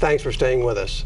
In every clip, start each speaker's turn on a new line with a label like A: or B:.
A: Thanks for staying with us.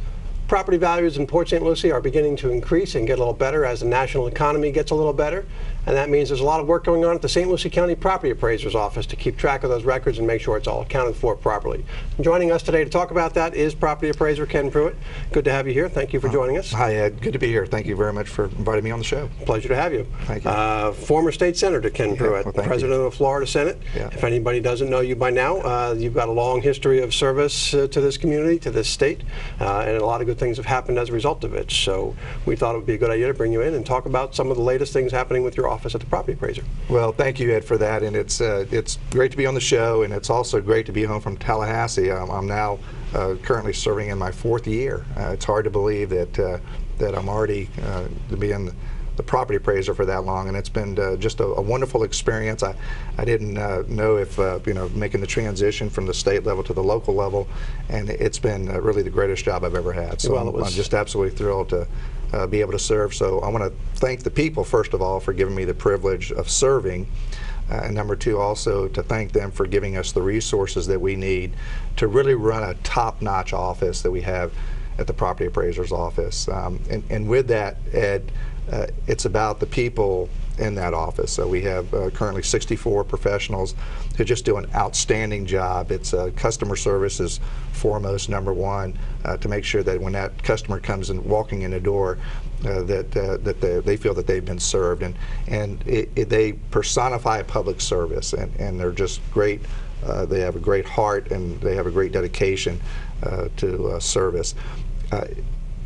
A: Property values in Port St. Lucie are beginning to increase and get a little better as the national economy gets a little better. And that means there's a lot of work going on at the St. Lucie County Property Appraiser's Office to keep track of those records and make sure it's all accounted for properly. Joining us today to talk about that is Property Appraiser Ken Pruitt. Good to have you here. Thank you for joining us.
B: Hi, Ed. Good to be here. Thank you very much for inviting me on the show.
A: Pleasure to have you.
B: Thank you.
A: Uh, former state senator Ken Pruitt,
B: well,
A: president of the Florida Senate.
B: Yeah.
A: If anybody doesn't know you by now, uh, you've got a long history of service uh, to this community, to this state, uh, and a lot of good things have happened as a result of it. So we thought it would be a good idea to bring you in and talk about some of the latest things happening with your office at the property appraiser.
B: Well, thank you, Ed, for that. And it's uh, it's great to be on the show, and it's also great to be home from Tallahassee. Um, I'm now uh, currently serving in my fourth year. Uh, it's hard to believe that uh, that I'm already uh, to be in the, property appraiser for that long, and it's been uh, just a, a wonderful experience. I I didn't uh, know if uh, you know making the transition from the state level to the local level, and it's been uh, really the greatest job I've ever had. So
A: Well,
B: I'm, I'm just absolutely thrilled to uh, be able to serve. So I want to thank the people, first of all, for giving me the privilege of serving. Uh, and number two, also to thank them for giving us the resources that we need to really run a top-notch office that we have at the property appraiser's office. Um, and, and with that, Ed, uh, it's about the people in that office. So we have uh, currently 64 professionals who just do an outstanding job. It's uh, customer service is foremost, number one, uh, to make sure that when that customer comes in walking in the door, uh, that uh, that they, they feel that they've been served, and and it, it, they personify public service, and, and they're just great. They have a great heart, and they have a great dedication to service. Uh,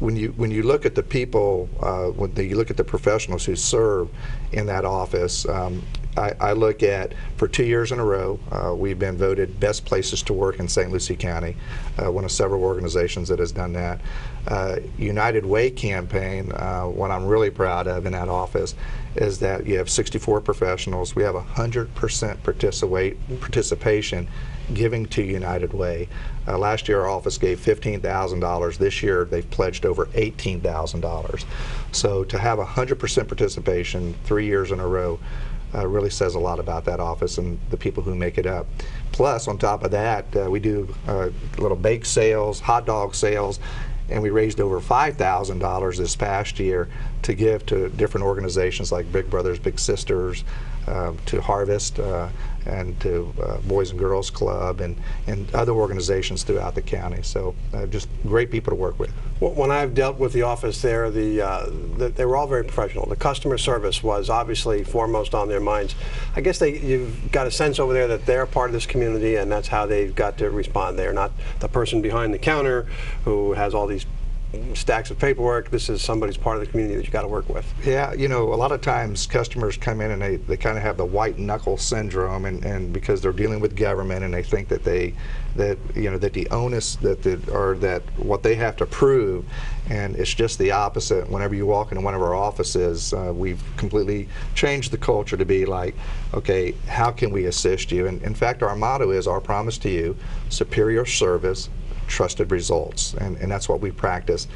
B: when you when you look at the people, uh, when the, you look at the professionals who serve in that office, um, I, look at for two years in a row, uh, we've been voted best places to work in St. Lucie County, uh, one of several organizations that has done that. Uh, United Way campaign, uh, what I'm really proud of in that office is that you have 64 professionals. We have 100% participate, participation giving to United Way. Uh, last year, our office gave $15,000. This year, they've pledged over $18,000. So to have 100% participation three years in a row uh, really says a lot about that office and the people who make it up. Plus, on top of that, uh, we do uh, little bake sales, hot dog sales, and we raised over $5,000 this past year to give to different organizations like Big Brothers Big Sisters, uh, to Harvest, uh, and to uh, Boys and Girls Club, and, and other organizations throughout the county. So uh, just great people to work with.
A: When I've dealt with the office there, the, uh, the they were all very professional. The customer service was obviously foremost on their minds. I guess they you've got a sense over there that they're part of this community, and that's how they've got to respond. They're not the person behind the counter who has all these stacks of paperwork. This is somebody's part of the community that you got to work with.
B: Yeah, you know, a lot of times customers come in and they, they kind of have the white knuckle syndrome, and, and because they're dealing with government and they think that they that you know that the onus that the or that what they have to prove, and it's just the opposite. Whenever you walk into one of our offices, uh, we've completely changed the culture to be like, okay, how can we assist you? And in fact, our motto is our promise to you: superior service, trusted results, and, and that's what we practice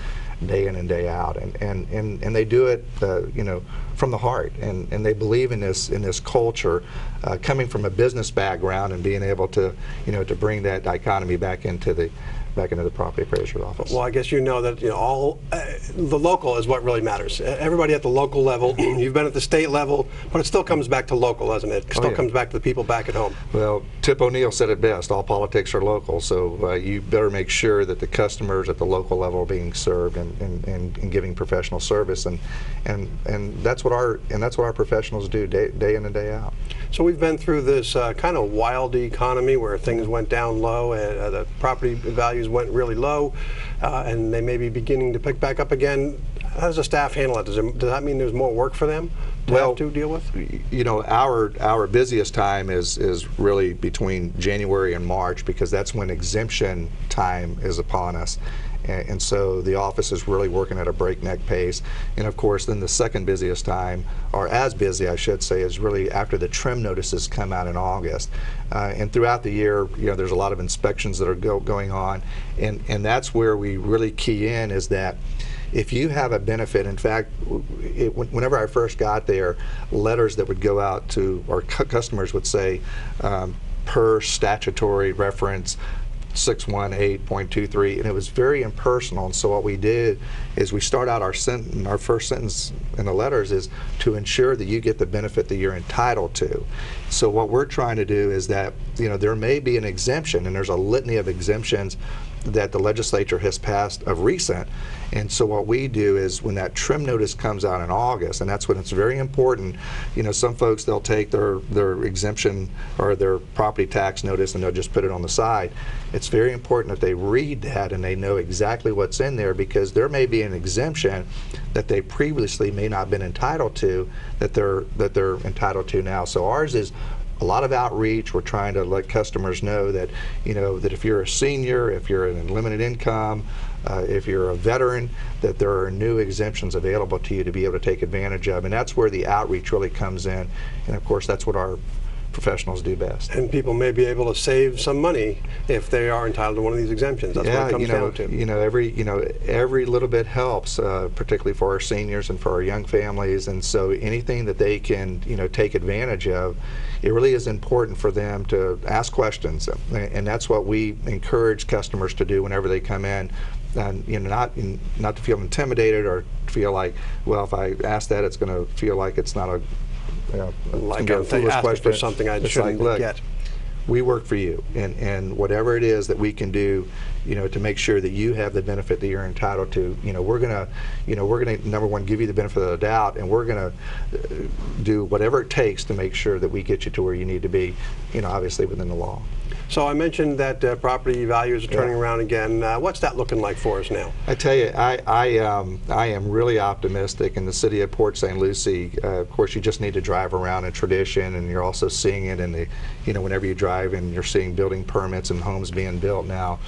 B: day in and day out, and and and, and they do it, uh, you know, from the heart, and, and they believe in this in this culture, uh, coming from a business background and being able to, you know, to bring that dichotomy back into the back into the property appraiser's office.
A: Well, I guess you know that you know all uh, the local is what really matters. Everybody at the local level. you've been at the state level, but it still comes back to local, doesn't it? It still
B: yeah.
A: comes back to the people back at home.
B: Well, Tip O'Neill said it best. All politics are local, so uh, you better make sure that the customers at the local level are being served and, and, and, and giving professional service, and and and that's what our and that's what our professionals do day, day in and day out.
A: So we've been through this uh, kind of wild economy where things went down low and uh, the property values went really low, uh, and they may be beginning to pick back up again. How does the staff handle it? Does, it, does that mean there's more work for them to
B: Well,
A: have to deal with?
B: you know our our busiest time is is really between January and March because that's when exemption time is upon us. And, and so the office is really working at a breakneck pace. And of course, then the second busiest time, or as busy, I should say, is really after the trim notices come out in August. Uh, and throughout the year, you know, there's a lot of inspections that are go, going on, and and that's where we really key in is that if you have a benefit, in fact, it, whenever I first got there, letters that would go out to our customers would say, um, per statutory reference, 618.23, and it was very impersonal. And so what we did is we start out our sentence, our first sentence in the letters is to ensure that you get the benefit that you're entitled to. So what we're trying to do is that you know there may be an exemption, and there's a litany of exemptions that the legislature has passed of recent. And so what we do is when that trim notice comes out in August, and that's when it's very important, you know, some folks they'll take their their exemption or their property tax notice and they'll just put it on the side. It's very important that they read that and they know exactly what's in there because there may be an exemption that they previously may not have been entitled to that they're that they're entitled to now. So ours is a lot of outreach. We're trying to let customers know that, you know, that if you're a senior, if you're in limited income, uh, if you're a veteran, that there are new exemptions available to you to be able to take advantage of. And that's where the outreach really comes in. And of course, that's what our professionals do best.
A: And people may be able to save some money if they are entitled to one of these exemptions. That's
B: yeah,
A: what it comes
B: you know,
A: down to.
B: you know, every you know, every little bit helps, uh, particularly for our seniors and for our young families. And so, anything that they can, you know, take advantage of, it really is important for them to ask questions, and that's what we encourage customers to do whenever they come in. And you know, not in, not to feel intimidated or feel like, well, if I ask that, it's going to feel like it's not a you know,
A: Like
B: gonna
A: I'm
B: be a foolish question or
A: something I shouldn't
B: like, look,
A: get.
B: we work for you, and, and whatever it is that we can do, you know, to make sure that you have the benefit that you're entitled to, you know, we're gonna, you know, we're gonna number one give you the benefit of the doubt, and we're gonna uh, do whatever it takes to make sure that we get you to where you need to be, you know, obviously within the law.
A: So I mentioned that uh, property values are turning
B: Yeah.
A: around again. Uh, what's that looking like for us now?
B: I tell you, I I, um, I am really optimistic in the city of Port St. Lucie. Uh, of course, you just need to drive around in tradition, and you're also seeing it in the, you know, whenever you drive and you're seeing building permits and homes being built now,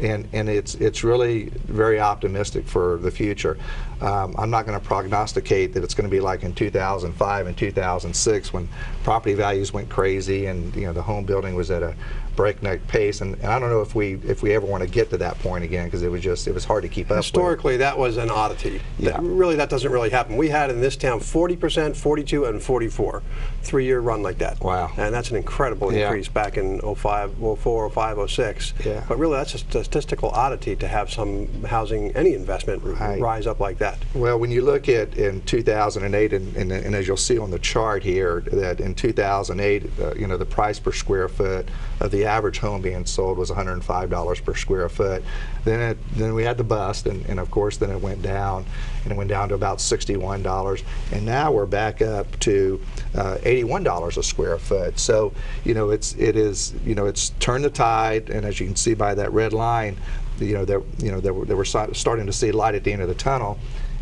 B: and and it's it's really very optimistic for the future. Um, I'm not going to prognosticate that it's going to be like in 2005 and 2006 when property values went crazy and you know the home building was at a breakneck pace, and, and I don't know if we if we ever want to get to that point again because it was just it was hard to keep up with.
A: Historically, that was an oddity.
B: Yeah.
A: Really, that doesn't really happen. We had in this town 40%, 42, and 44. Three-year run like that.
B: Wow.
A: And that's an incredible
B: Yeah.
A: increase back in 05, 04, 05, 06.
B: Yeah.
A: But really, that's a statistical oddity to have some housing, any investment,
B: Right.
A: rise up like that.
B: Well, when you look at in 2008, and, and, and as you'll see on the chart here, that in 2008, uh, you know, the price per square foot of the average home being sold was $105 per square foot. Then it, then we had the bust, and, and of course, then it went down, and it went down to about $61, and now we're back up to uh, $81 a square foot. So, you know, it's it is you know it's turned the tide, and as you can see by that red line, you know, that you know that we're starting to see light at the end of the tunnel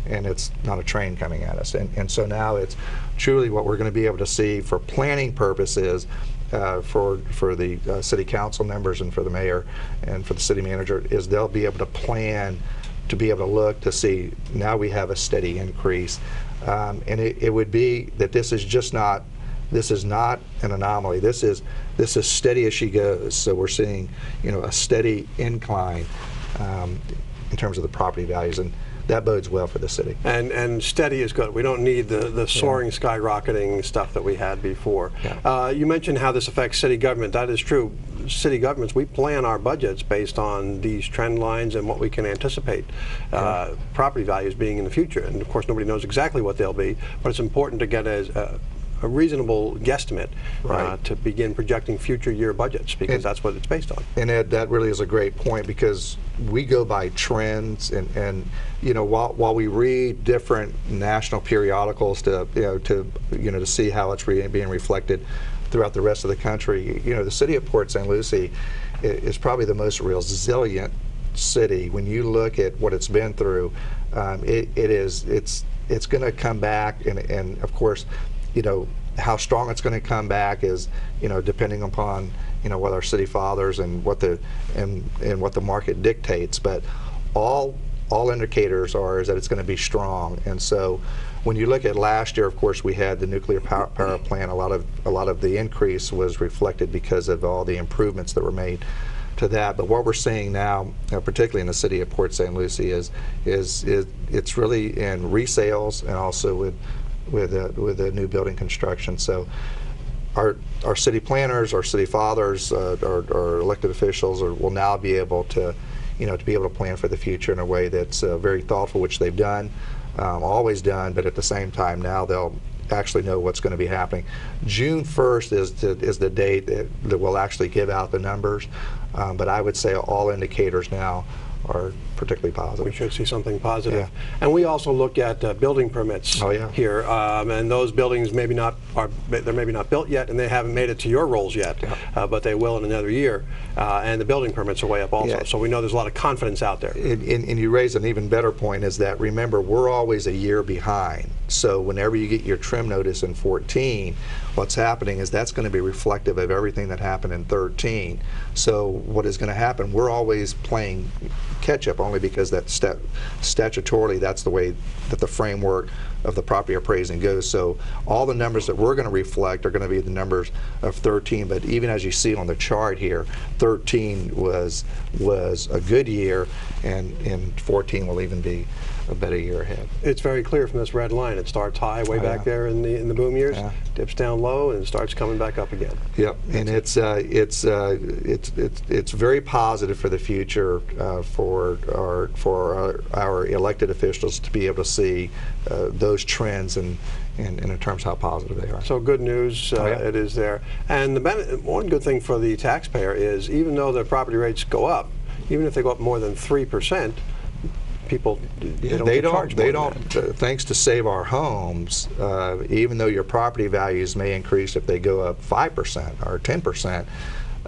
B: and it's not a train coming at us. And, and so now it's truly what we're going to be able to see for planning purposes uh, for for the uh, city council members and for the mayor and for the city manager is they'll be able to plan to be able to look to see now we have a steady increase. Um, and it, it would be that this is just not this is not an anomaly. This is this is steady as she goes. So we're seeing, you know, a steady incline um, in terms of the property values, and that bodes well for the city.
A: And and steady is good. We don't need the, the soaring, skyrocketing stuff that we had before.
B: Yeah.
A: Uh, you mentioned how this affects city government. That is true. City governments, we plan our budgets based on these trend lines and what we can anticipate uh, property values being in the future. And of course, nobody knows exactly what they'll be, but it's important to get a, a, a reasonable guesstimate uh,
B: Right.
A: to begin projecting future year budgets because
B: And-
A: that's what it's based on.
B: And Ed, that really is a great point because we go by trends, and, and you know while while we read different national periodicals to you know to you know to see how it's re- being reflected throughout the rest of the country, you know the city of Port St. Lucie is probably the most resilient city. When you look at what it's been through, um, it, it is it's it's going to come back, and and of course, you know how strong it's going to come back is you know depending upon you know what our city fathers and what the and and what the market dictates but all all indicators are is that it's going to be strong and so when you look at last year of course we had the nuclear power, power plant a lot of a lot of the increase was reflected because of all the improvements that were made to that. But what we're seeing now, uh, particularly in the city of Port St. Lucie, is is, is it's really in resales and also with with uh, with the new building construction. So our, our city planners, our city fathers, uh, our, our elected officials are, will now be able to, you know, to be able to plan for the future in a way that's uh, very thoughtful, which they've done, um, always done, but at the same time now they'll actually know what's going to be happening. June 1st is the, is the date that, that we'll actually give out the numbers, um, but I would say all indicators now are particularly positive.
A: We should see something positive.
B: Yeah.
A: And we also look at uh, building permits
B: Oh, yeah.
A: here, um, and those buildings maybe not are they're maybe not built yet, and they haven't made it to your rolls yet,
B: Yeah.
A: uh, but they will in another year. Uh, and the building permits are way up also, so we know there's a lot of confidence out there.
B: And, and, and you raise an even better point is that remember we're always a year behind. So whenever you get your trim notice in 14, what's happening is that's going to be reflective of everything that happened in 13. So what is going to happen? We're always playing catch up only because that stat, statutorily that's the way that the framework of the property appraising goes. So all the numbers that we're going to reflect are going to be the numbers of 13. But even as you see on the chart here, 13 was was a good year, and and 14 will even be a better year ahead.
A: It's very clear from this red line. It starts high way
B: Oh,
A: back
B: yeah.
A: there in the in the boom years,
B: Yeah.
A: dips down low, and starts coming back up again.
B: Yep, and it's uh, it's uh, it's it's it's very positive for the future uh, for our for our, our elected officials to be able to see uh, those trends and, and and in terms of how positive they are.
A: So good news, uh,
B: Oh, yeah.
A: it is there. And the one good thing for the taxpayer is even though the property rates go up, even if they go up more than three percent, people they don't
B: they don't. They don't. Uh, thanks to Save Our Homes, uh, even though your property values may increase if they go up five percent or ten percent,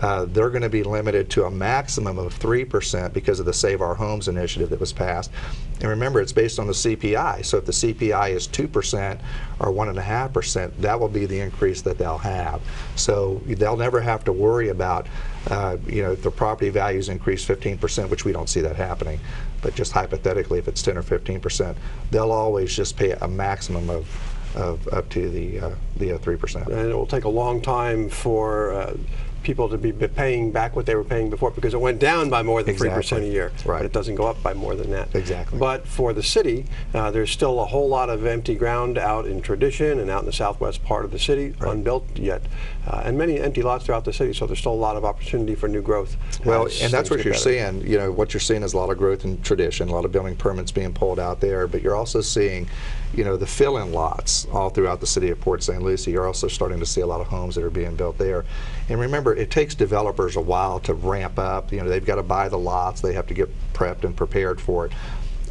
B: uh, they're going to be limited to a maximum of three percent because of the Save Our Homes initiative that was passed. And remember, it's based on the CPI. So if the CPI is two percent or one and a half percent, that will be the increase that they'll have. So they'll never have to worry about, uh, you know, if the property values increase 15 percent, which we don't see that happening. But just hypothetically, if it's 10 or 15 percent, they'll always just pay a maximum of, of up to the uh, the three percent.
A: and it will take a long time for uh, people to be paying back what they were paying before because it went down by more than three percent a year.
B: Right.
A: But it doesn't go up by more than that.
B: Exactly.
A: But for the city, uh, there's still a whole lot of empty ground out in tradition and out in the southwest part of the city, unbuilt yet, uh, and many empty lots throughout the city. So there's still a lot of opportunity for new growth.
B: Well, and that's what you're
A: better.
B: seeing. You know, what you're seeing is a lot of growth in tradition, a lot of building permits being pulled out there, but you're also seeing, you know, the fill-in lots all throughout the city of Port St. Lucie. You're also starting to see a lot of homes that are being built there. And remember, it takes developers a while to ramp up. You know, they've got to buy the lots, they have to get prepped and prepared for it.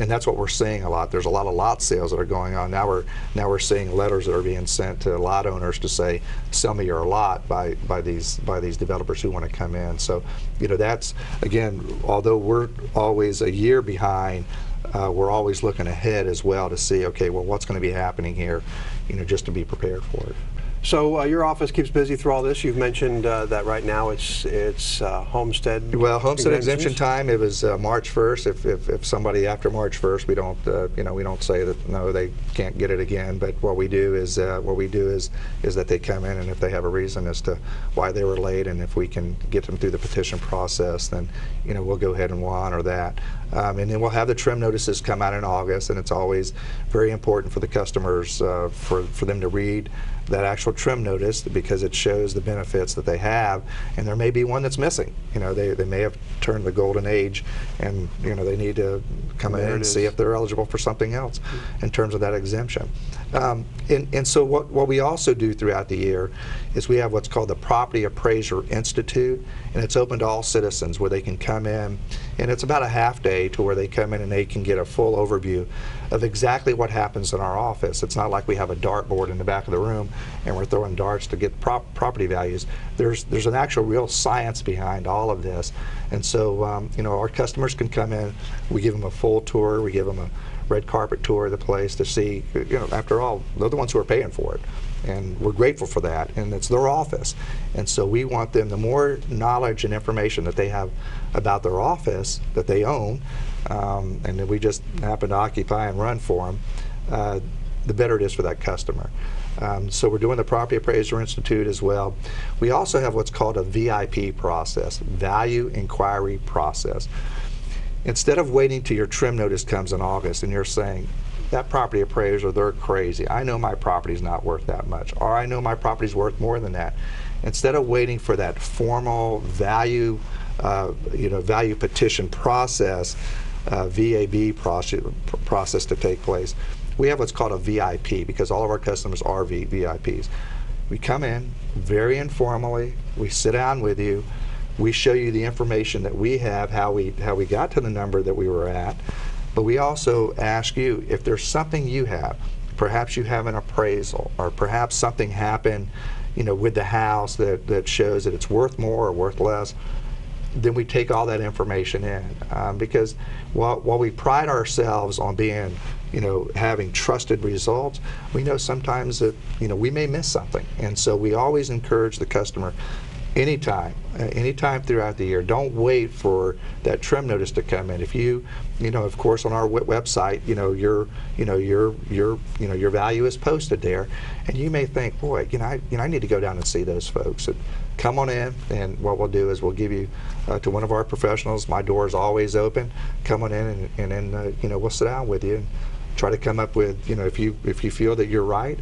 B: And that's what we're seeing a lot. There's a lot of lot sales that are going on. Now we're now we're seeing letters that are being sent to lot owners to say, "Sell me your lot" by by these by these developers who want to come in. So, you know, that's again, although we're always a year behind, uh, we're always looking ahead as well to see, okay, well, what's going to be happening here, you know, just to be prepared for it.
A: So uh, your office keeps busy through all this. You've mentioned uh, that right now it's it's uh, homestead.
B: Well, homestead exemption time, it was uh, March 1st. If, if, if somebody after March 1st, we don't, uh, you know, we don't say that, no, they can't get it again. But what we do is, uh, what we do is, is that they come in and if they have a reason as to why they were late and if we can get them through the petition process, then, you know, we'll go ahead and we'll honor that. Um, and then we'll have the trim notices come out in August and it's always very important for the customers, uh, for, for them to read that actual trim notice because it shows the benefits that they have. And there may be one that's missing. You know they, they may have turned the golden age and you know they need to come in
A: There it
B: and see if they're eligible for something else in terms of that exemption. Um, and, and so what, what we also do throughout the year is we have what's called the Property Appraiser Institute and it's open to all citizens where they can come in and it's about a half day to where they come in and they can get a full overview of exactly what happens in our office. It's not like we have a dartboard in the back of the room and we're throwing darts to get prop property values. There's there's an actual real science behind all of this, and so um, you know our customers can come in. We give them a full tour. We give them a red carpet tour of the place to see. You know, after all, they're the ones who are paying for it. And we're grateful for that, and it's their office. And so we want them, the more knowledge and information that they have about their office that they own, um, and we just happen to occupy and run for them, uh, the better it is for that customer. Um, so we're doing the Property Appraiser Institute as well. We also have what's called a VIP process, Value Inquiry Process. Instead of waiting till your trim notice comes in August and you're saying, that property appraiser, they're crazy. I know my property's not worth that much, or I know my property's worth more than that. Instead of waiting for that formal value, you know, value petition process, uh, VAB process, process to take place, we have what's called a VIP because all of our customers are v, VIPs. We come in very informally, we sit down with you, we show you the information that we have, how we how we got to the number that we were at, but we also ask you if there's something you have, perhaps you have an appraisal, or perhaps something happened, you know, with the house that, that shows that it's worth more or worth less then we take all that information in. Um, because while, while we pride ourselves on being you know having trusted results we know sometimes that you know we may miss something. And so we always encourage the customer anytime uh, anytime throughout the year. Don't wait for that trim notice to come in. If you you know of course on our website you know your you know your your you know your value is posted there. And you may think boy you know I, you know I need to go down and see those folks. And come on in and what we'll do is we'll give you uh, to one of our professionals my door is always open. Come on in and, and then uh, you know we'll sit down with you and try to come up with you know if you if you feel that you're right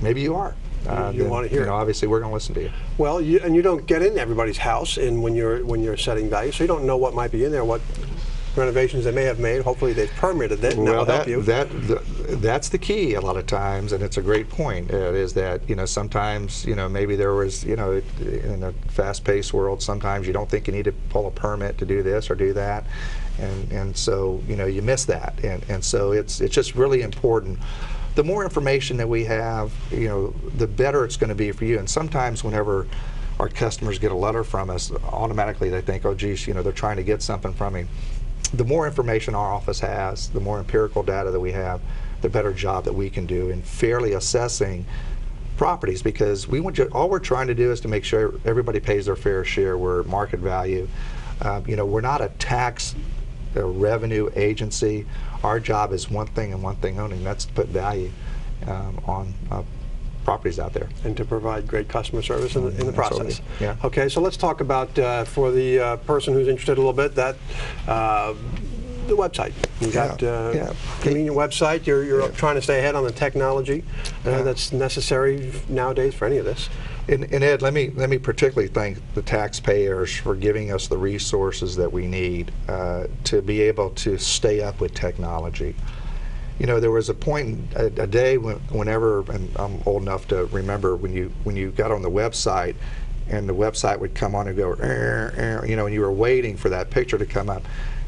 B: maybe you are uh,
A: You
B: then,
A: wanna hear
B: you know, obviously we're going to listen to you
A: Well, you, and you don't get in everybody's house in when you're when you're setting value, so you don't know what might be in there, what renovations they may have made. Hopefully, they've permitted it, and that will
B: that,
A: help you.
B: that the, that's the key a lot of times, and it's a great point. Uh, is that you know sometimes you know maybe there was you know in a fast-paced world sometimes you don't think you need to pull a permit to do this or do that, and and so you know you miss that, and and so it's it's just really important. The more information that we have, you know, the better it's going to be for you. And sometimes whenever our customers get a letter from us, automatically they think, oh, geez, you know, they're trying to get something from me the more information our office has, the more empirical data that we have, the better job that we can do in fairly assessing properties because we want you, all we're trying to do is to make sure everybody pays their fair share. We're market value. Um, you know, we're not a tax uh, revenue agency. Our job is one thing and one thing only, and that's to put value um, on uh, properties out there.
A: and to provide great customer service in the, in the process.
B: yeah.
A: Okay, so let's talk about uh, for the uh, person who's interested a little bit that uh, the website. You got
B: Yeah,
A: uh,
B: yeah.
A: convenient website. You're you're
B: Yeah.
A: trying to stay ahead on the technology uh, that's necessary nowadays for any of this.
B: And, and Ed, let me let me particularly thank the taxpayers for giving us the resources that we need uh, to be able to stay up with technology. You know, there was a point, a, a day when, whenever, and I'm old enough to remember when you when you got on the website, and the website would come on and go, "Er, er," you know, and you were waiting for that picture to come up.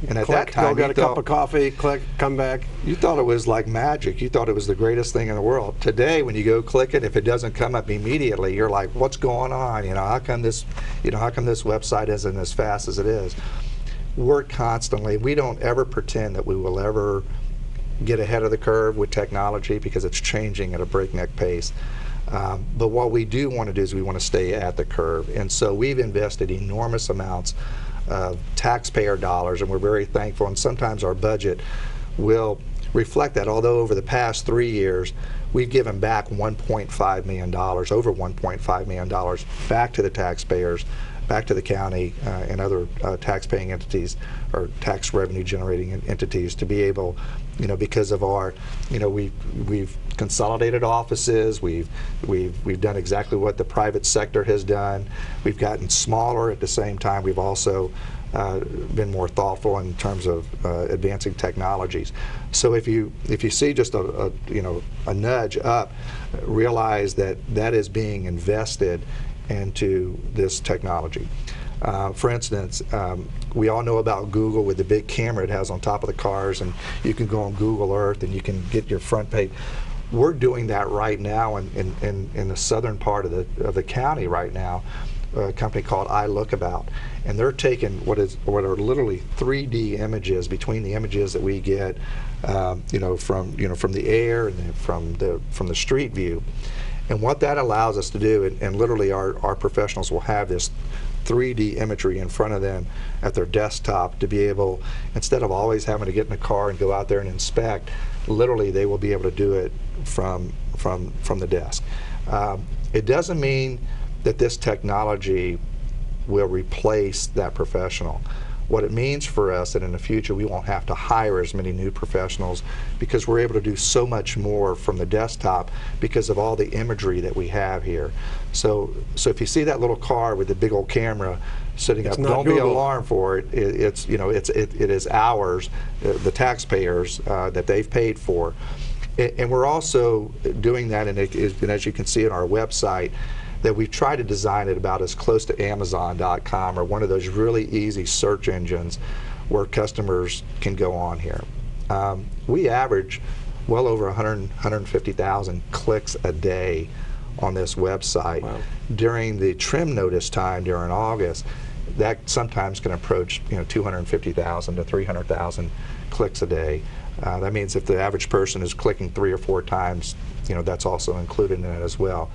B: And at
A: Click,
B: that time,
A: go
B: you
A: get a cup of coffee. Click, come back.
B: you thought it was like magic. You thought it was the greatest thing in the world. Today, when you go click it, if it doesn't come up immediately, you're like, "What's going on? You know, how come this, you know, how come this website isn't as fast as it is?" We're constantly. We don't ever pretend that we will ever get ahead of the curve with technology because it's changing at a breakneck pace. Um, but what we do want to do is we want to stay at the curve, and so we've invested enormous amounts of taxpayer dollars, and we're very thankful. And sometimes our budget will reflect that. Although over the past three years, we've given back 1.5 million dollars, over 1.5 million dollars, back to the taxpayers, back to the county uh, and other uh, tax-paying entities or tax revenue-generating entities to be able, you know, because of our, you know, we we've consolidated offices, we've we've we've done exactly what the private sector has done. We've gotten smaller at the same time. We've also uh, been more thoughtful in terms of uh, advancing technologies. So if you if you see just a, a you know a nudge up, realize that that is being invested into this technology. Uh, for instance, um, we all know about Google with the big camera it has on top of the cars, and you can go on Google Earth and you can get your front page. We're doing that right now in, in, in, in the southern part of the, of the county right now. A company called iLookabout, and they're taking what is what are literally 3D images between the images that we get, um, you know, from you know from the air and from the from the street view, and what that allows us to do, and, and literally our, our professionals will have this 3D imagery in front of them at their desktop to be able, instead of always having to get in a car and go out there and inspect, literally they will be able to do it from, from, from the desk. Um, it doesn't mean that this technology will replace that professional. What it means for us that in the future we won't have to hire as many new professionals because we're able to do so much more from the desktop because of all the imagery that we have here. So, so if you see that little car with the big old camera sitting up,
A: not
B: don't be alarmed for it. it it's you know it's it, it is ours, uh, the taxpayers uh, that they've paid for, A- and we're also doing that, and, it is, and as you can see on our website, that we've tried to design it about as close to Amazon.com or one of those really easy search engines where customers can go on here. Um, we average well over 100, 150,000 clicks a day on this website.
A: Wow.
B: During the trim notice time during August, that sometimes can approach you know 250,000 to 300,000 clicks a day. Uh, that means if the average person is clicking three or four times, you know that's also included in it as well.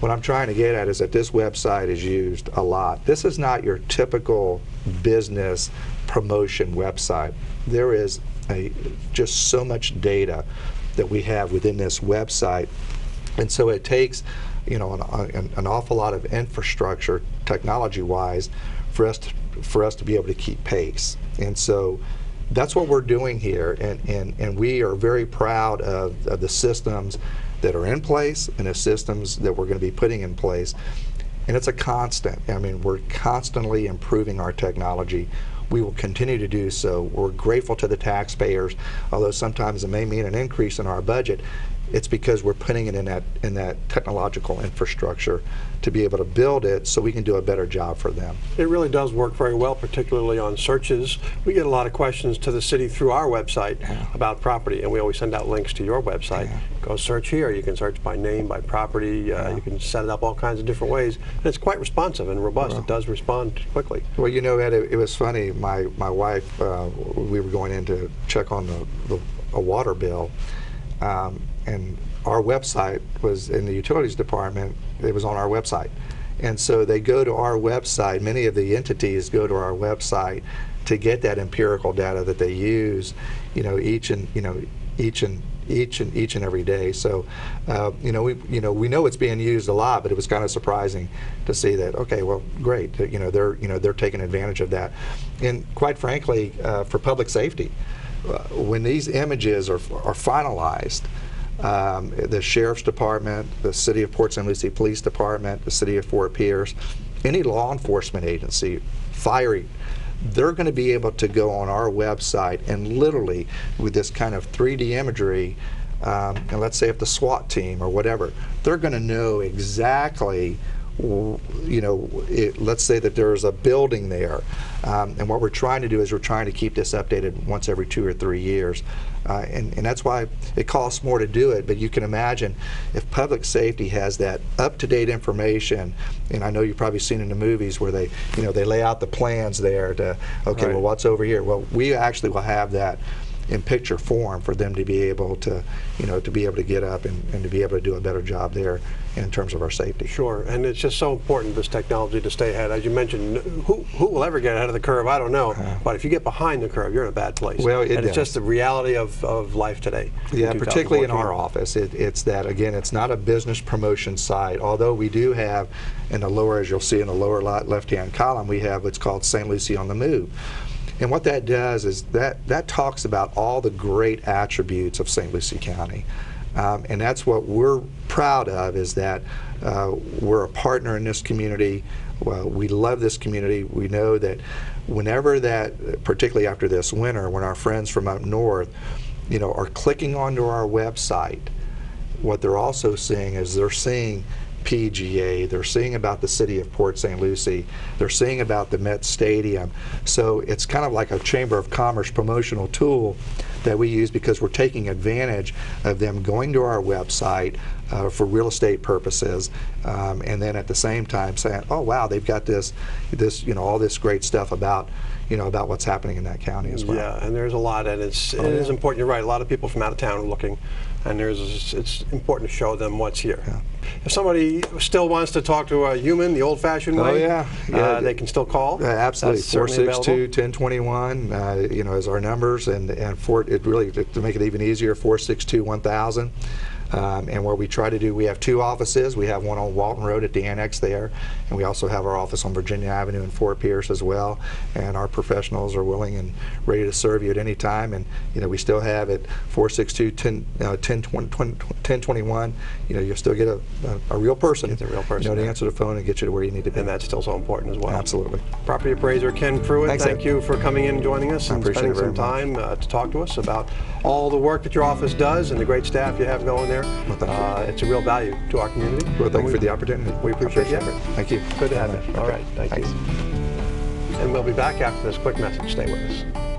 B: What I'm trying to get at is that this website is used a lot. This is not your typical business promotion website. There is a, just so much data that we have within this website and so it takes, you know, an, an, an awful lot of infrastructure, technology-wise, for us to, for us to be able to keep pace. And so that's what we're doing here, and, and, and we are very proud of, of the systems that are in place and the systems that we're going to be putting in place. And it's a constant. I mean, we're constantly improving our technology. We will continue to do so. We're grateful to the taxpayers, although sometimes it may mean an increase in our budget. It's because we're putting it in that in that technological infrastructure to be able to build it so we can do a better job for them.
A: It really does work very well, particularly on searches. We get a lot of questions to the city through our website about property, and we always send out links to your website. Go search here. You can search by name, by property. Uh, You can set it up all kinds of different ways, and it's quite responsive and robust. It does respond quickly.
B: Well, you know, Ed, it, it was funny. My my wife, uh, we were going in to check on the, the a water bill, um, and our website was in the utilities department. It was on our website, and so they go to our website. Many of the entities go to our website to get that empirical data that they use. You know, each and you know each and each and each and every day. So, uh, you know, we you know we know it's being used a lot, but it was kind of surprising to see that. Okay, well, great. You know, they're you know they're taking advantage of that, and quite frankly, uh, for public safety, uh, when these images are are finalized. Um, the sheriff's department, the city of Port St. Lucie Police Department, the city of Fort Pierce, any law enforcement agency, fire they're going to be able to go on our website and literally with this kind of 3D imagery, um, and let's say if the SWAT team or whatever, they're going to know exactly you know, it, let's say that there's a building there, um, and what we're trying to do is we're trying to keep this updated once every two or three years, uh, and, and that's why it costs more to do it. But you can imagine if public safety has that up-to-date information, and I know you've probably seen in the movies where they, you know, they lay out the plans there to, okay,
A: Right.
B: well, what's over here? Well, we actually will have that in picture form for them to be able to, you know, to be able to get up and, and to be able to do a better job there in terms of our safety.
A: Sure, and it's just so important, this technology, to stay ahead. As you mentioned, who, who will ever get ahead of the curve, I don't know. Uh-huh. But if you get behind the curve, you're in a bad place.
B: Well, it
A: And it's
B: does.
A: just the reality of, of life today.
B: Yeah, particularly in our office, it, it's that again. It's not a business promotion site. Although we do have, in the lower, as you'll see in the lower left-hand column, we have what's called St. Lucie on the Move. And what that does is that that talks about all the great attributes of St. Lucie County, um, and that's what we're proud of. Is that uh, we're a partner in this community. Well, we love this community. We know that whenever that, particularly after this winter, when our friends from up north, you know, are clicking onto our website, what they're also seeing is they're seeing PGA, they're seeing about the city of Port St. Lucie, they're seeing about the Met Stadium. So it's kind of like a Chamber of Commerce promotional tool that we use because we're taking advantage of them going to our website uh, for real estate purposes, um, and then at the same time saying, "Oh wow, they've got this, this, you know, all this great stuff about, you know, about what's happening in that county as well."
A: Yeah, and there's a lot, and it's it is important. You're right. A lot of people from out of town are looking, and there's it's important to show them what's here. If somebody still wants to talk to a human the old-fashioned
B: Oh,
A: way,
B: yeah. Yeah.
A: uh, they can still call.
B: Uh, absolutely.
A: That's certainly available.
B: 462 1021, uh, you know, is our numbers. And, and for it really, to, to make it even easier, 462 1000. Um, and what we try to do, we have two offices. We have one on Walton Road at the annex there, and we also have our office on Virginia Avenue in Fort Pierce as well. And our professionals are willing and ready to serve you at any time. And you know, we still have at 462 10, uh, 1020 1021. You know, you'll still get a, a, a real person.
A: Get the real person.
B: You know, to answer the phone and get you to where you need to be.
A: And that's still so important as well.
B: Absolutely.
A: Property appraiser Ken Pruitt,
B: Thanks,
A: thank
B: Ed.
A: you for coming in and joining us
B: I
A: and spending some time uh, to talk to us about all the work that your office does and the great staff you have going there.
B: You.
A: Uh, It's a real value to our community.
B: Well, thank you for the opportunity.
A: We appreciate the effort.
B: Thank you.
A: Good to have you. All right, thank you. And we'll be back after this quick message. Stay with us.